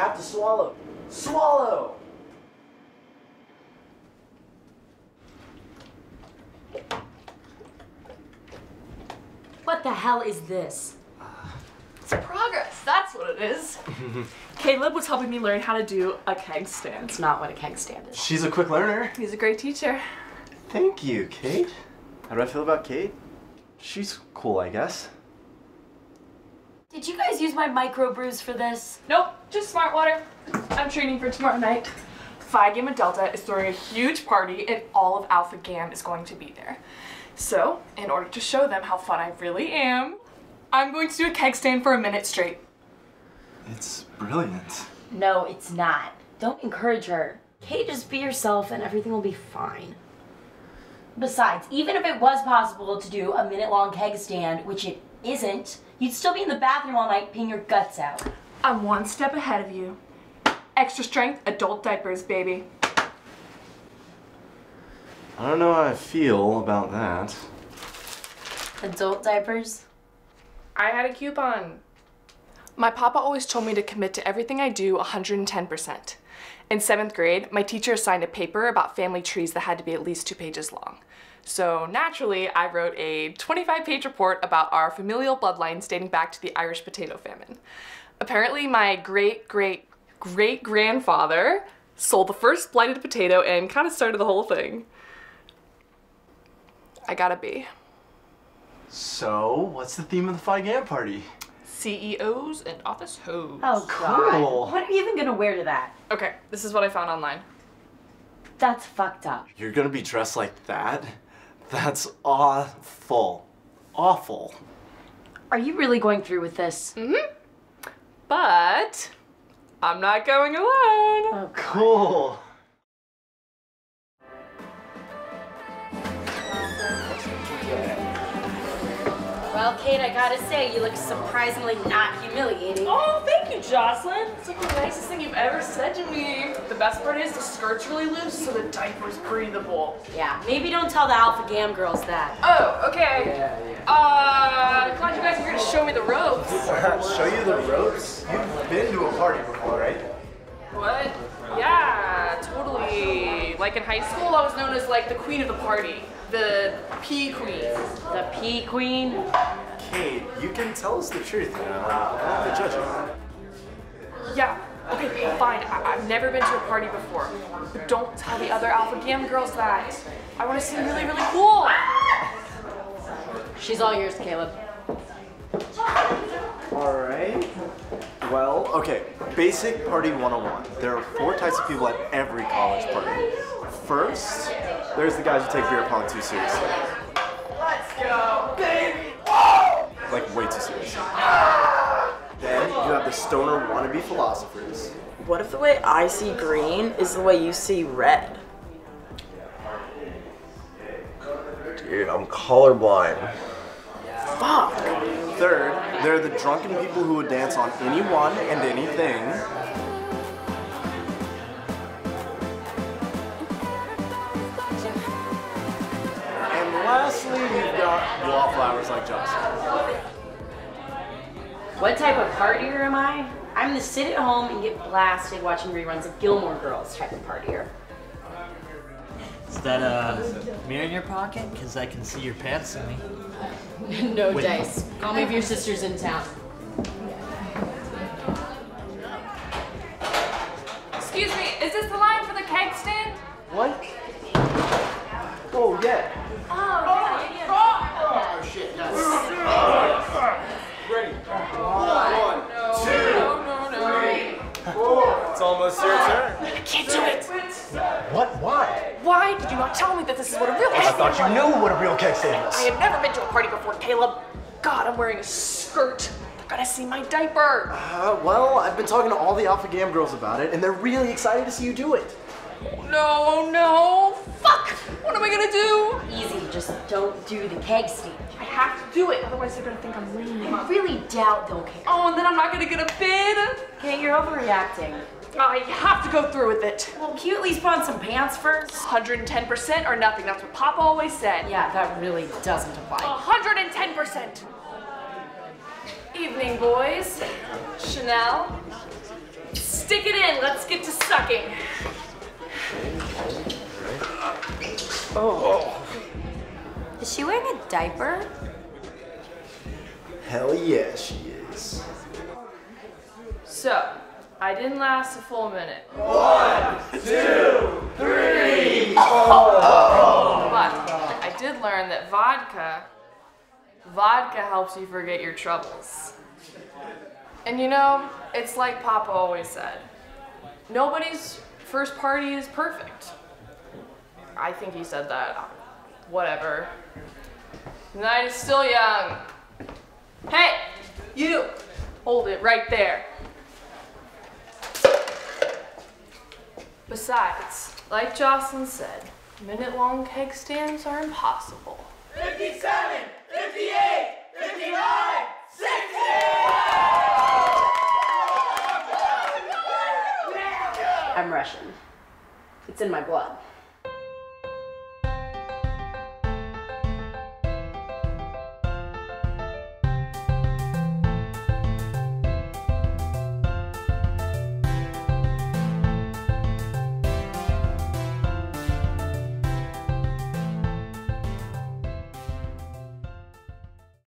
have to swallow. Swallow! What the hell is this? It's progress. That's what it is. Caleb was helping me learn how to do a keg stand. It's not what a keg stand is. She's a quick learner. He's a great teacher. Thank you, Kate. How do I feel about Kate? She's cool, I guess. Did you guys use my microbrews for this? Nope, just smart water. I'm training for tomorrow night. Phi Gamma Delta is throwing a huge party and all of Alpha Gam is going to be there. So, in order to show them how fun I really am, I'm going to do a keg stand for a minute straight. It's brilliant. No, it's not. Don't encourage her. Kay, just be yourself and everything will be fine. Besides, even if it was possible to do a minute long keg stand, which it isn't, you'd still be in the bathroom all night peeing your guts out. I'm one step ahead of you. Extra strength adult diapers, baby. I don't know how I feel about that. Adult diapers? I had a coupon. My papa always told me to commit to everything I do 110%. In seventh grade, my teacher assigned a paper about family trees that had to be at least two pages long. So naturally, I wrote a 25 page report about our familial bloodlines dating back to the Irish potato famine. Apparently, my great great great grandfather sold the first blighted potato and kind of started the whole thing. I gotta be. So, what's the theme of the Phi Gam party? CEOs and office hoes. Oh, Cool. God. What are you even gonna wear to that? Okay, this is what I found online. That's fucked up. You're gonna be dressed like that? That's awful. Awful. Are you really going through with this? Mm-hmm. But I'm not going alone. Oh, Cool. Kate, I gotta say, you look surprisingly not humiliating. Oh, thank you, Jocelyn. It's like the nicest thing you've ever said to me. The best part is the skirt's really loose, so the diaper's breathable. Yeah, maybe don't tell the Alpha Gam girls that. Oh, okay. Yeah, yeah. Uh, glad you guys are here to show me the ropes. Show you the ropes? You've been to a party before, right? What? Yeah, totally. Like in high school, I was known as like the queen of the party, the P queen. The P Queen? Kate, you can tell us the truth, you know. I don't have to judge you. Yeah. Okay, fine. I- I've never been to a party before. But don't tell the other Alpha Gam girls that. I want to seem really, really cool. She's all yours, Caleb. Alright. Well, okay. Basic Party 101. There are four types of people at every college party. First, there's the guys who take beer pong too seriously. Let's go, baby. Like, way too seriously. Then you have the stoner wannabe philosophers. What if the way I see green is the way you see red? Dude, I'm colorblind. Fuck. Third, there are the drunken people who would dance on anyone and anything. You've wallflowers like Jocelyn. What type of partier am I? I'm the sit at home and get blasted watching reruns of Gilmore Girls type of partier. Is that a mirror in your pocket? Because I can see your pants in me. no Wait. dice. Call me if your sister's in town. Excuse me, is this the line for the keg stand? What? Oh, yeah. Oh, shit, Ready. One, two, no, no, no. three, four. It's almost your turn. I can't do it. What? Why? Why did you not tell me that this is what a real I thought you knew what a real keg stand is. I was. have never been to a party before, Caleb. God, I'm wearing a skirt. They're gonna see my diaper. Uh, well, I've been talking to all the Alpha Gam girls about it, and they're really excited to see you do it. No, no. Fuck. What am I gonna do? Easy, just don't do the keg stand. I have to do it, otherwise they're gonna think I'm lame. I really doubt they'll care. Oh, and then I'm not gonna get a bid. Okay, you're overreacting. I have to go through with it. Well, can you at least put on some pants first? 110% or nothing. That's what Papa always said. Yeah, that really doesn't apply. 110%. Evening, boys. Chanel. Stick it in. Let's get to sucking. Oh. Is she wearing a diaper? Hell yeah, she is. So, I didn't last a full minute. One, two, three. But I did learn that vodka, vodka helps you forget your troubles. And you know, it's like Papa always said. Nobody's first party is perfect. I think he said that. Whatever. The night is still young. Hey, you! Hold it right there. Besides, like Jocelyn said, minute long keg stands are impossible. 57, 58, 59, 60! I'm Russian. It's in my blood.